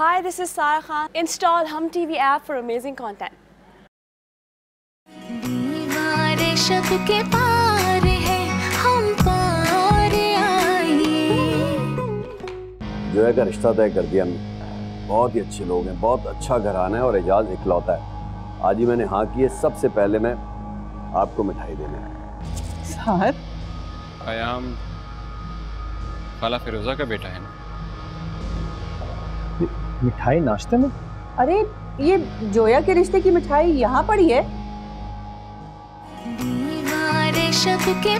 Hi, this is Sarah Khan. Install Hum TV app for amazing content. है जोया का रिश्ता तय कर दिया बहुत ही अच्छे लोग हैं बहुत अच्छा घराना है और एजाज इकलौता है। आज ही मैंने हाँ की है सबसे पहले मैं आपको मिठाई देने सार आयाम खाला फिरोजा का बेटा है ना? मिठाई नाश्ते में? अरे ये जोया के रिश्ते की मिठाई यहाँ पड़ी है। के